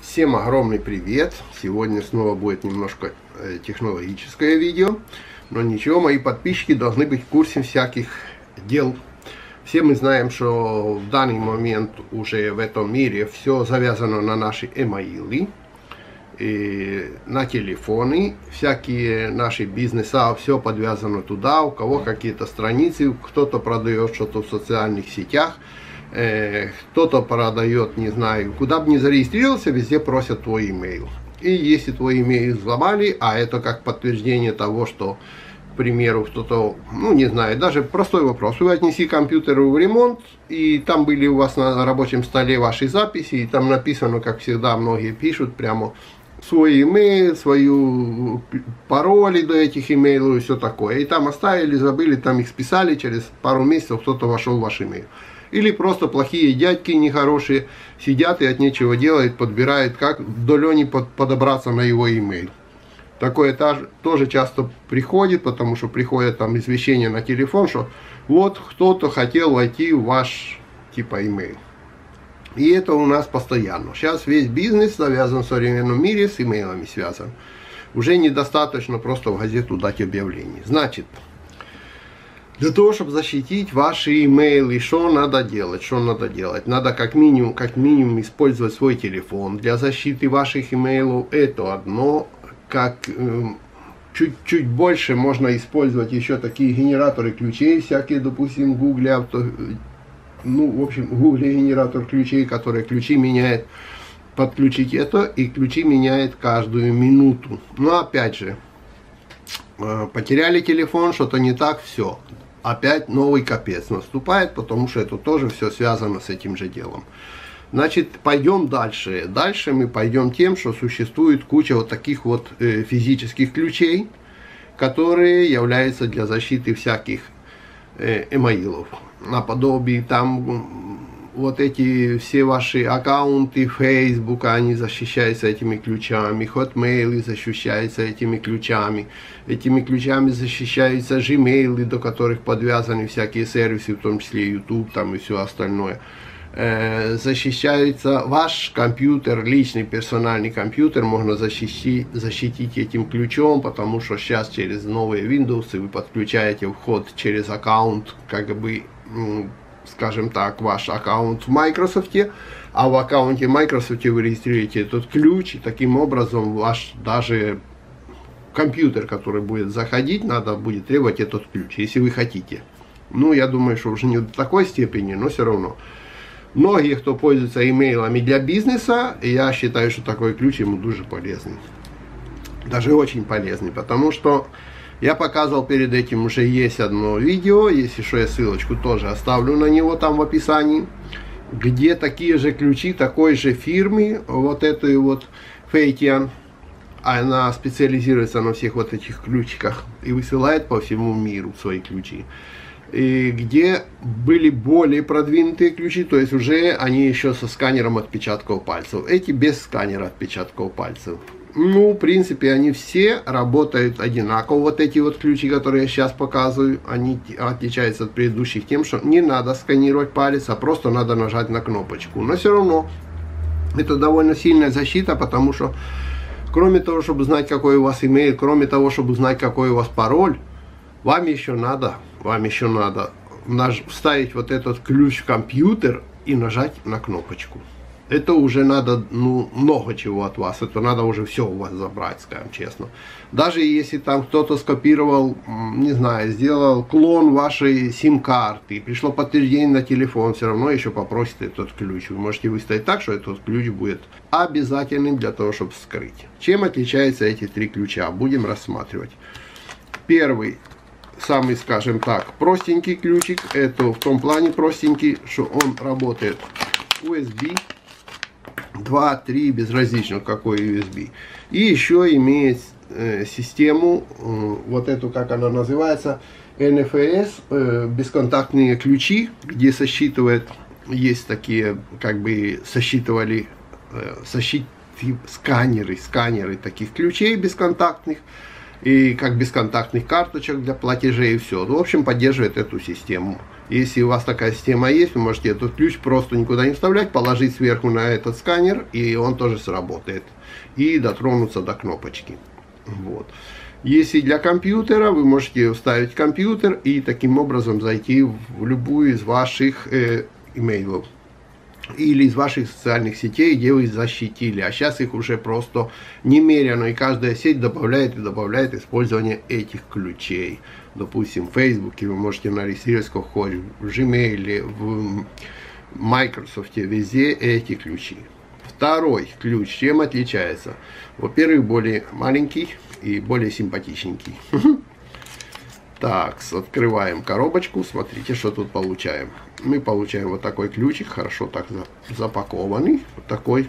Всем огромный привет! Сегодня снова будет немножко э, технологическое видео, но ничего, мои подписчики должны быть в курсе всяких дел. Все мы знаем, что в данный момент уже в этом мире все завязано на наши эмаилы, и на телефоны, всякие наши бизнеса, все подвязано туда, у кого какие-то страницы, кто-то продает что-то в социальных сетях, э, кто-то продает, не знаю, куда бы ни зарегистрировался, везде просят твой имейл. И если твой имейл взломали, а это как подтверждение того, что, к примеру, кто-то, ну не знаю, даже простой вопрос, вы отнеси компьютер в ремонт, и там были у вас на рабочем столе ваши записи, и там написано, как всегда, многие пишут прямо свой имейл, свою пароли до этих имейлов и все такое. И там оставили, забыли, там их списали, через пару месяцев кто-то вошел в ваш имейл. Или просто плохие дядьки нехорошие сидят и от нечего делают, подбирают, как до Лени под, подобраться на его имейл. Такое тоже часто приходит, потому что приходят там извещения на телефон, что вот кто-то хотел войти в ваш типа имейл. И это у нас постоянно. Сейчас весь бизнес завязан в современном мире с имейлами связан. Уже недостаточно просто в газету дать объявление. Значит, для того, чтобы защитить ваши имейлы, что надо делать? Что надо делать? Надо как минимум, как минимум использовать свой телефон для защиты ваших имейлов. Это одно. Как чуть-чуть эм, больше можно использовать еще такие генераторы ключей, всякие, допустим, Google, авто, ну, в общем, Google генератор ключей, который ключи меняет. Подключить это, и ключи меняет каждую минуту. Но опять же, э, потеряли телефон, что-то не так, все опять новый капец наступает, потому что это тоже все связано с этим же делом. Значит, пойдем дальше. Дальше мы пойдем тем, что существует куча вот таких вот э, физических ключей, которые являются для защиты всяких э, эмаилов. Наподобие там вот эти все ваши аккаунты Facebook, они защищаются этими ключами, Hotmail защищаются этими ключами, этими ключами защищаются Gmail, до которых подвязаны всякие сервисы, в том числе YouTube там и все остальное. Э, защищается ваш компьютер, личный персональный компьютер, можно защитить, защитить этим ключом, потому что сейчас через новые Windows вы подключаете вход через аккаунт, как бы скажем так, ваш аккаунт в Microsoft, а в аккаунте Microsoft вы регистрируете этот ключ, и таким образом ваш даже компьютер, который будет заходить, надо будет требовать этот ключ, если вы хотите. Ну, я думаю, что уже не до такой степени, но все равно. Многие, кто пользуется имейлами для бизнеса, я считаю, что такой ключ ему дуже полезный. Даже очень полезный, потому что я показывал перед этим, уже есть одно видео, если что, я ссылочку тоже оставлю на него там в описании, где такие же ключи такой же фирмы, вот этой вот Фейтиан, она специализируется на всех вот этих ключиках и высылает по всему миру свои ключи. И где были более продвинутые ключи, то есть уже они еще со сканером отпечатков пальцев. Эти без сканера отпечатков пальцев. Ну, в принципе, они все работают одинаково. Вот эти вот ключи, которые я сейчас показываю, они отличаются от предыдущих тем, что не надо сканировать палец, а просто надо нажать на кнопочку. Но все равно это довольно сильная защита, потому что кроме того, чтобы знать, какой у вас имейл, кроме того, чтобы знать, какой у вас пароль, вам еще надо, вам еще надо вставить вот этот ключ в компьютер и нажать на кнопочку это уже надо ну, много чего от вас. Это надо уже все у вас забрать, скажем честно. Даже если там кто-то скопировал, не знаю, сделал клон вашей сим-карты, пришло подтверждение на телефон, все равно еще попросит этот ключ. Вы можете выставить так, что этот ключ будет обязательным для того, чтобы вскрыть. Чем отличаются эти три ключа? Будем рассматривать. Первый самый, скажем так, простенький ключик. Это в том плане простенький, что он работает USB 2, 3, безразлично какой USB. И еще имеет э, систему, э, вот эту, как она называется, NFS, э, бесконтактные ключи, где сосчитывает, есть такие, как бы сосчитывали, э, сосчит, сканеры, сканеры таких ключей бесконтактных, и как бесконтактных карточек для платежей и все. В общем, поддерживает эту систему. Если у вас такая система есть, вы можете этот ключ просто никуда не вставлять, положить сверху на этот сканер, и он тоже сработает. И дотронуться до кнопочки. Вот. Если для компьютера, вы можете вставить компьютер и таким образом зайти в любую из ваших э, имейлов или из ваших социальных сетей, где вы защитили. А сейчас их уже просто немерено, и каждая сеть добавляет и добавляет использование этих ключей. Допустим, в Facebook вы можете нарисовать сколько хочешь, в Gmail, в Microsoft, везде эти ключи. Второй ключ чем отличается? Во-первых, более маленький и более симпатичненький. Так, открываем коробочку, смотрите, что тут получаем. Мы получаем вот такой ключик, хорошо так запакованный, вот такой.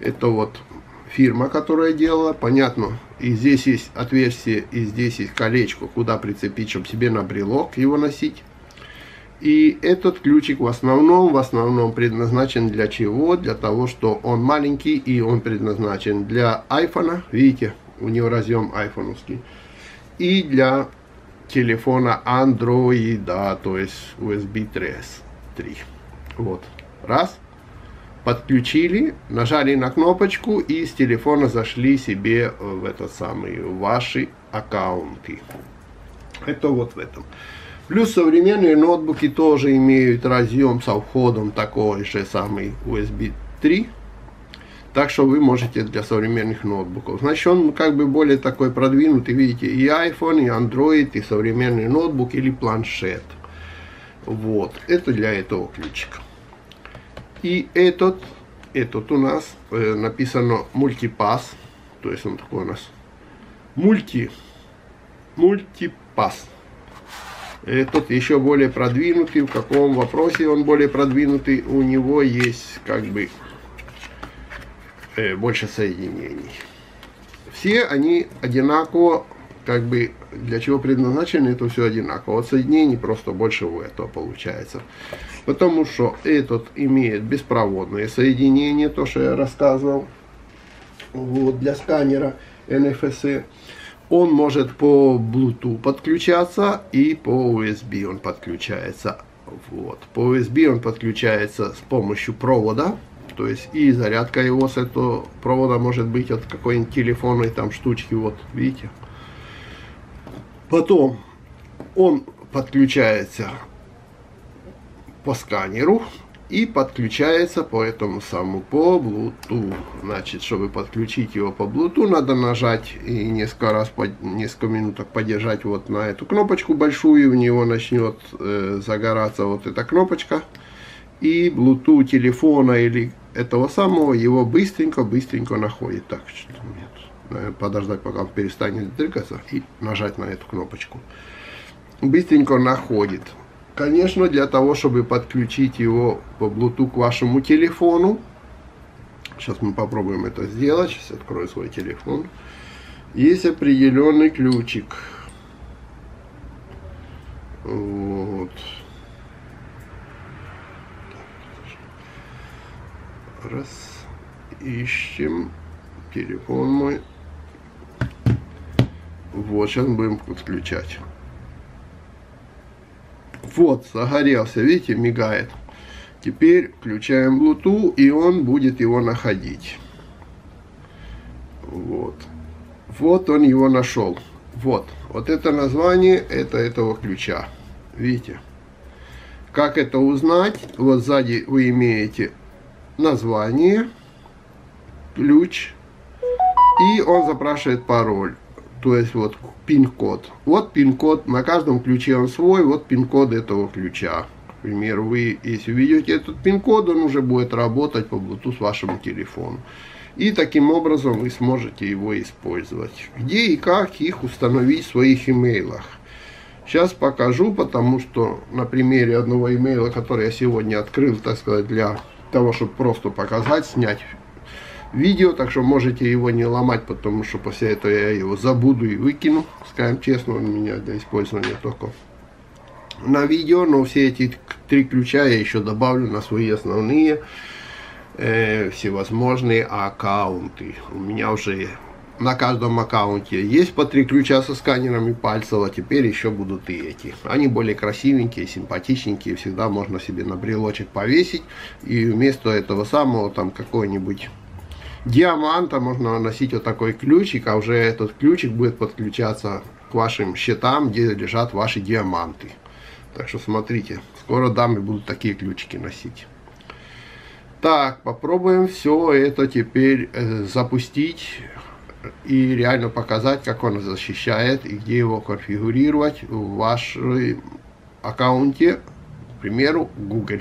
Это вот фирма, которая делала, понятно. И здесь есть отверстие, и здесь есть колечко, куда прицепить, чтобы себе на брелок его носить. И этот ключик в основном, в основном предназначен для чего? Для того, что он маленький и он предназначен для айфона. Видите, у него разъем айфоновский. И для телефона Android, да, то есть USB 3. Вот. Раз. Подключили, нажали на кнопочку и с телефона зашли себе в этот самый, ваши аккаунты. Это вот в этом. Плюс современные ноутбуки тоже имеют разъем со входом такой же самый USB 3 так что вы можете для современных ноутбуков. Значит, он как бы более такой продвинутый, видите, и iPhone, и Android, и современный ноутбук или планшет. Вот, это для этого ключика. И этот, этот у нас э, написано мультипас, то есть он такой у нас мульти, мультипас. Этот еще более продвинутый, в каком вопросе он более продвинутый, у него есть как бы больше соединений. Все они одинаково, как бы, для чего предназначены, это все одинаково. Вот соединений просто больше у этого получается. Потому что этот имеет беспроводное соединение, то, что я рассказывал, вот, для сканера NFC. Он может по Bluetooth подключаться и по USB он подключается. Вот. По USB он подключается с помощью провода то есть и зарядка его с этого провода может быть от какой-нибудь телефонной там штучки, вот видите. Потом он подключается по сканеру и подключается по этому самому по Bluetooth. Значит, чтобы подключить его по Bluetooth, надо нажать и несколько раз, несколько минуток подержать вот на эту кнопочку большую, и у него начнет э, загораться вот эта кнопочка. И Bluetooth телефона или этого самого его быстренько-быстренько находит. Так, что нет. Подождать, пока он перестанет двигаться и нажать на эту кнопочку. Быстренько находит. Конечно, для того, чтобы подключить его по Bluetooth к вашему телефону, сейчас мы попробуем это сделать, сейчас открою свой телефон, есть определенный ключик. Вот. Раз. Ищем. Телефон мой. Вот, сейчас будем подключать. Вот, загорелся, видите, мигает. Теперь включаем Bluetooth, и он будет его находить. Вот. Вот он его нашел. Вот. Вот это название, это этого ключа. Видите? Как это узнать? Вот сзади вы имеете название, ключ, и он запрашивает пароль. То есть вот пин-код. Вот пин-код, на каждом ключе он свой, вот пин-код этого ключа. К примеру, вы, если введете этот пин-код, он уже будет работать по Bluetooth вашему телефону. И таким образом вы сможете его использовать. Где и как их установить в своих имейлах. Сейчас покажу, потому что на примере одного имейла, который я сегодня открыл, так сказать, для того, чтобы просто показать, снять видео, так что можете его не ломать, потому что после этого я его забуду и выкину. Скажем честно, он у меня для использования только на видео, но все эти три ключа я еще добавлю на свои основные э, всевозможные аккаунты. У меня уже на каждом аккаунте есть по три ключа со сканерами пальцев, а теперь еще будут и эти. Они более красивенькие, симпатичненькие, всегда можно себе на брелочек повесить. И вместо этого самого там какой-нибудь диаманта можно носить вот такой ключик, а уже этот ключик будет подключаться к вашим счетам, где лежат ваши диаманты. Так что смотрите, скоро дамы будут такие ключики носить. Так, попробуем все это теперь э, запустить и реально показать, как он защищает и где его конфигурировать в вашем аккаунте, к примеру, Google.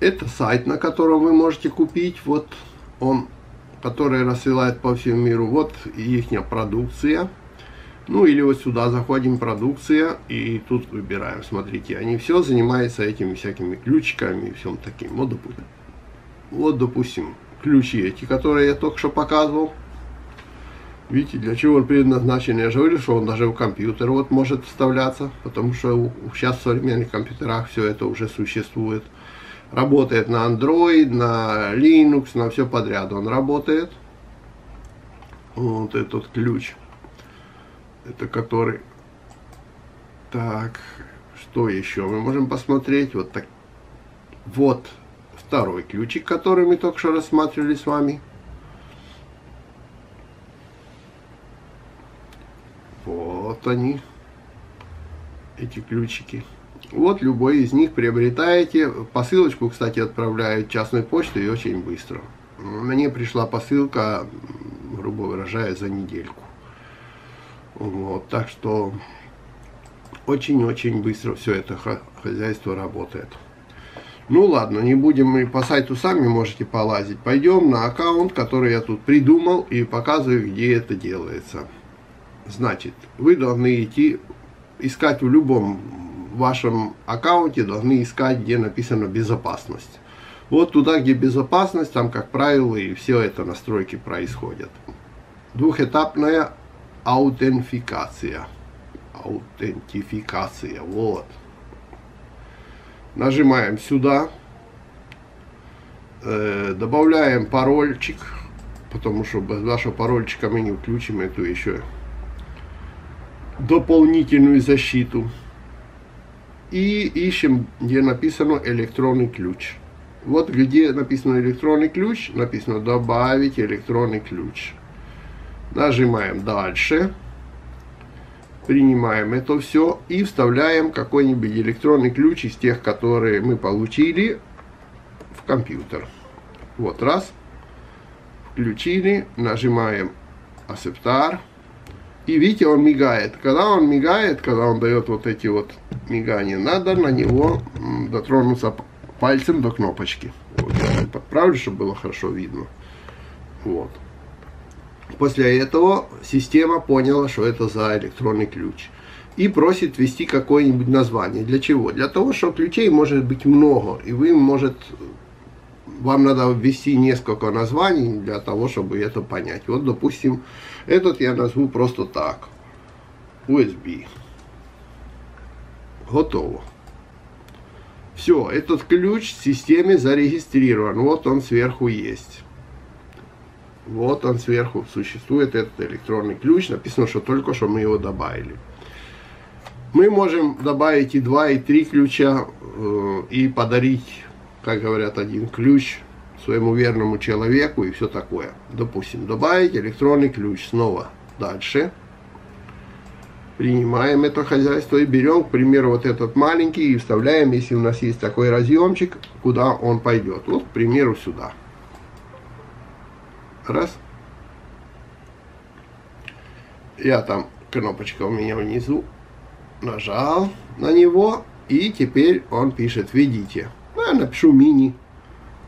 Это сайт, на котором вы можете купить, вот он, который рассылает по всему миру, вот их продукция. Ну или вот сюда заходим, продукция, и тут выбираем. Смотрите, они все занимаются этими всякими ключиками и всем таким. Вот, допустим, вот, допустим, ключи эти, которые я только что показывал. Видите, для чего он предназначен? Я же говорил, что он даже в компьютер вот может вставляться, потому что сейчас в современных компьютерах все это уже существует. Работает на Android, на Linux, на все подряд он работает. Вот этот ключ. Это который... Так, что еще мы можем посмотреть? Вот так. Вот второй ключик, который мы только что рассматривали с вами. Вот они, эти ключики. Вот любой из них приобретаете. Посылочку, кстати, отправляют частной почтой и очень быстро. Мне пришла посылка, грубо выражая, за недельку. Вот, так что очень-очень быстро все это хозяйство работает. Ну ладно, не будем мы по сайту сами можете полазить. Пойдем на аккаунт, который я тут придумал и показываю, где это делается. Значит, вы должны идти искать в любом вашем аккаунте, должны искать, где написано безопасность. Вот туда, где безопасность, там, как правило, и все это настройки происходят. Двухэтапная аутентификация. Аутентификация, вот. Нажимаем сюда. Э, добавляем парольчик, потому что без вашего парольчика мы не включим эту еще дополнительную защиту. И ищем, где написано электронный ключ. Вот где написано электронный ключ, написано добавить электронный ключ. Нажимаем дальше принимаем это все и вставляем какой-нибудь электронный ключ из тех, которые мы получили в компьютер. Вот раз. Включили, нажимаем Acceptar. И видите, он мигает. Когда он мигает, когда он дает вот эти вот мигания, надо на него дотронуться пальцем до кнопочки. Вот, я подправлю, чтобы было хорошо видно. Вот. После этого система поняла, что это за электронный ключ. И просит ввести какое-нибудь название. Для чего? Для того, что ключей может быть много. И вы, может, вам надо ввести несколько названий для того, чтобы это понять. Вот, допустим, этот я назову просто так. USB. Готово. Все, этот ключ в системе зарегистрирован. Вот он сверху есть. Вот он сверху существует этот электронный ключ. Написано, что только что мы его добавили. Мы можем добавить и два, и три ключа, э, и подарить, как говорят, один ключ своему верному человеку и все такое. Допустим, добавить электронный ключ снова. Дальше. Принимаем это хозяйство и берем, к примеру, вот этот маленький и вставляем, если у нас есть такой разъемчик, куда он пойдет. Вот, к примеру, сюда. Раз. Я там, кнопочка у меня внизу. Нажал на него. И теперь он пишет, введите. Ну, я напишу мини.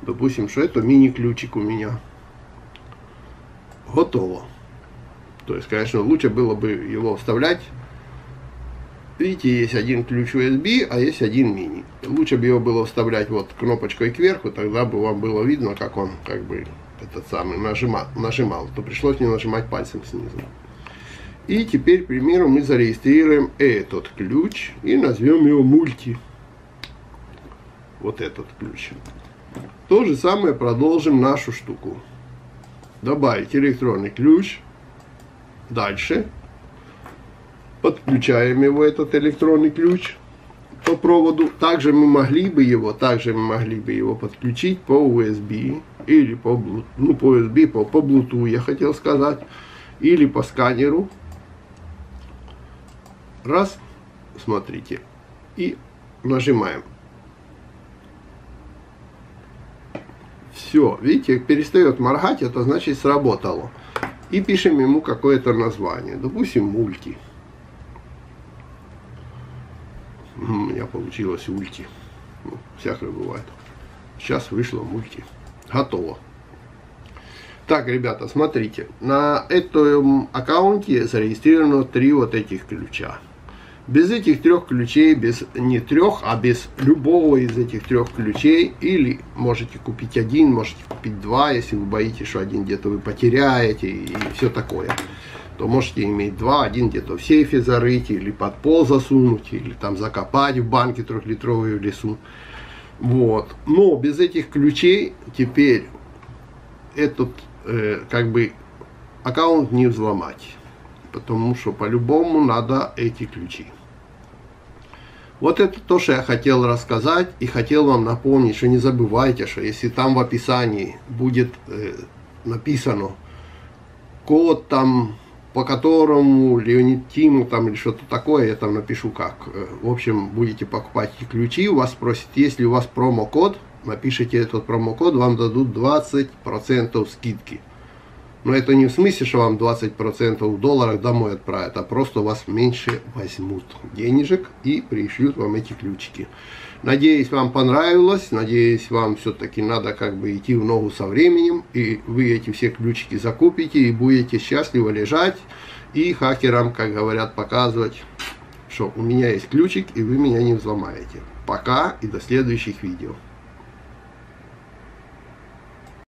Допустим, что это мини-ключик у меня. Готово. То есть, конечно, лучше было бы его вставлять. Видите, есть один ключ USB, а есть один мини. Лучше бы его было вставлять вот кнопочкой кверху, тогда бы вам было видно, как он как бы этот самый нажимал, нажимал, то пришлось мне нажимать пальцем снизу. И теперь, к примеру, мы зарегистрируем этот ключ и назовем его мульти. Вот этот ключ. То же самое продолжим нашу штуку. Добавить электронный ключ. Дальше. Подключаем его, этот электронный ключ по проводу. Также мы могли бы его, также мы могли бы его подключить по USB или по, ну, по USB, по, по Bluetooth, я хотел сказать, или по сканеру. Раз, смотрите, и нажимаем. Все, видите, перестает моргать, это значит сработало. И пишем ему какое-то название, допустим, мульти. У меня получилось ульти. Ну, всякое бывает. Сейчас вышло мульти. Готово. Так, ребята, смотрите. На этом аккаунте зарегистрировано три вот этих ключа. Без этих трех ключей, без не трех, а без любого из этих трех ключей, или можете купить один, можете купить два, если вы боитесь, что один где-то вы потеряете и все такое то можете иметь два, один где-то в сейфе зарыть, или под пол засунуть, или там закопать в банке трехлитровые в лесу. Вот. Но без этих ключей теперь этот э, как бы аккаунт не взломать. Потому что по-любому надо эти ключи. Вот это то, что я хотел рассказать и хотел вам напомнить, что не забывайте, что если там в описании будет э, написано код там по которому Леонид Тиму там или что-то такое, я там напишу как. Э, в общем, будете покупать ключи, у вас спросят, если у вас промокод, напишите этот промокод, вам дадут 20% скидки. Но это не в смысле, что вам 20% в долларах домой отправят, а просто у вас меньше возьмут денежек и пришлют вам эти ключики. Надеюсь, вам понравилось. Надеюсь, вам все-таки надо как бы идти в ногу со временем. И вы эти все ключики закупите и будете счастливо лежать. И хакерам, как говорят, показывать, что у меня есть ключик и вы меня не взломаете. Пока и до следующих видео.